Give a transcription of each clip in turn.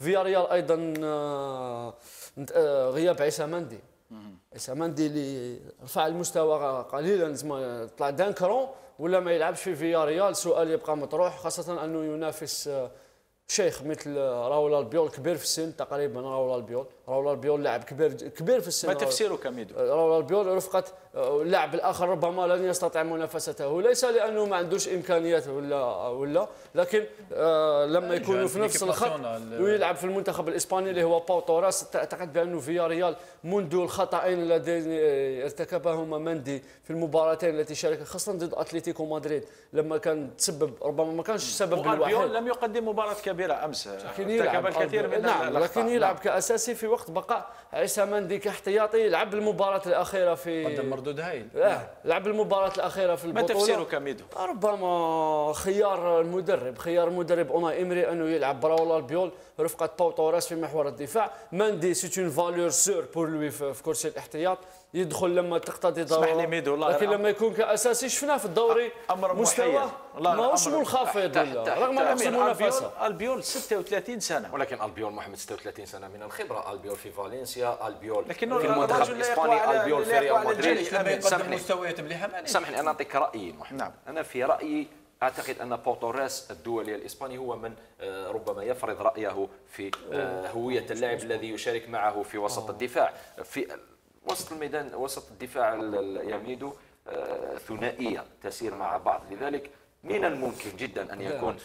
فياريال أيضا آه، آه، غياب عيسى مندي. عيسى مندي اللي رفع المستوى قليلا زعما طلع d'un cran ولا ما يلعبش في فياريال سؤال يبقى مطروح خاصة أنه ينافس آه، شيخ مثل راول ألبيول كبير في السن تقريبا راول ألبيول. راول البيول لاعب كبير كبير في السن. ما تفسيرك ميدو راول البيول رفقة اللاعب الآخر ربما لن يستطيع منافسته. ليس لأنه ما عندوش إمكانيات ولا ولا لكن آه لما يكونوا في نفس الخط ويلعب في المنتخب الإسباني اللي هو باو توريس اعتقد بأنه فيا ريال منذ الخطأين اللذين ارتكبهما مندي في المباراتين التي شارك خاصة ضد أتلتيكو مدريد لما كان تسبب ربما ما كانش السبب الوحيد لم يقدم مباراة كبيرة أمس. لكن يلعب الكثير من نعم لكن يلعب كأساسي في وقت بقاء عيسى مندي كاحتياطي لعب المباراة الأخيرة في قدم مردود هايل. لا لعب المباراة الأخيرة في البطولة. ما تفسيرك ميدو ربما خيار المدرب خيار المدرب أوناي إمري أنه يلعب براولا ألبيول رفقة باو توريس في محور الدفاع. مندي c'est une valeur sûre pour lui في كرسي الاحتياط. يدخل لما تقتضي ضروره لكن لما يكون كأساسي شفناه في الدوري مستوى ماهوش منخفض رغم المنافسه البيول 36 سنة. ولكن البيول محمد 36 سنة من الخبرة. البيول في فالنسيا البيول لكن في المنتخب الإسباني البيول في ريال مدريد. سامحني. مستويات مليحه سامحني أنا نعطيك رأيي محمد. نعم. أنا في رأيي أعتقد أن باو توريس الدولي الإسباني هو من ربما يفرض رأيه في هوية اللاعب الذي يشارك معه في وسط الدفاع. في وسط الميدان وسط الدفاع يا ميدو ثنائيه تسير مع بعض. لذلك من الممكن جدا أن يكون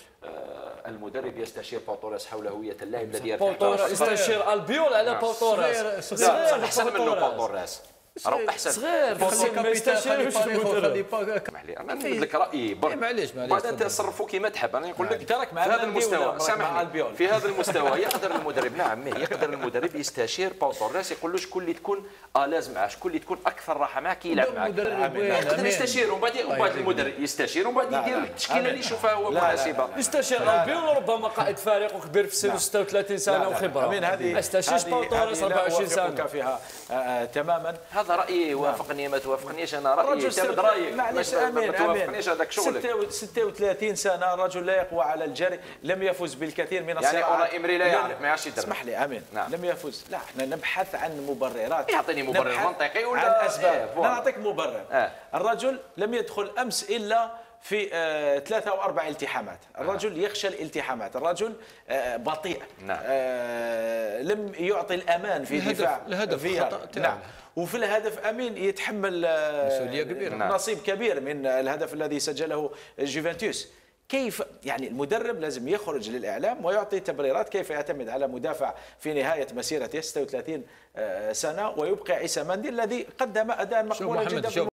المدرب يستشير باو توريس حول هويه اللاعب الذي يرتاح باو توريس يستشير ألبيول على باو توريس. صغير أحسن منه باو توريس. راهو أحسن. صغير. ما المدرب اسمح لي أنا نقول لك رايي برك معليش معليش بعد أنت تصرفوا كيما تحب أنا نقول لك في هذا المستوى. سامحني. في هذا المستوى يقدر المدرب نعم يقدر المدرب يستشير باو توريس يقول له شكون اللي تكون à l'aise معاه شكون اللي تكون أكثر راحة معك يلعب معك يقدر يستشير ومن بعد ومن بعد المدرب يستشير ومن بعد يدير التشكيله اللي يشوفها هو مناسبه يستشير ألبيول ربما قائد فريق وكبير في السن 36 سنة وخبرة. أستشير باو توريس 24 سنة. فيها تماما. هذا رأيي توافقني ما توافقنيش أنا رأيي تعتمد رأيك معليش امين ما توافقنيش هذاك شغلك. 36 سنة رجل لا يقوى على الجري لم يفز بالكثير من الصراعات. يعني أوناي إيمري لا يعرف ما يعرفش يدرب. اسمح لي امين نعم. لم يفز لا إحنا نبحث عن مبررات. يعطيني مبرر منطقي ولا عن أسباب. إيه نعطيك مبرر. آه. الرجل لم يدخل أمس إلا في آه ثلاثة أو أربع التحامات. الرجل. يخشى الالتحامات. الرجل آه بطيء. نعم. آه لم يعطي الأمان في الهدف دفاع الهدف خطأ نعم. وفي الهدف أمين يتحمل مسؤولية كبيرة. نصيب كبير من الهدف الذي سجله جوفنتوس كيف يعني المدرب لازم يخرج للإعلام ويعطي تبريرات كيف يعتمد على مدافع في نهاية مسيرته 36 سنة ويبقى عيسى مندي الذي قدم أداء مقبولا جدا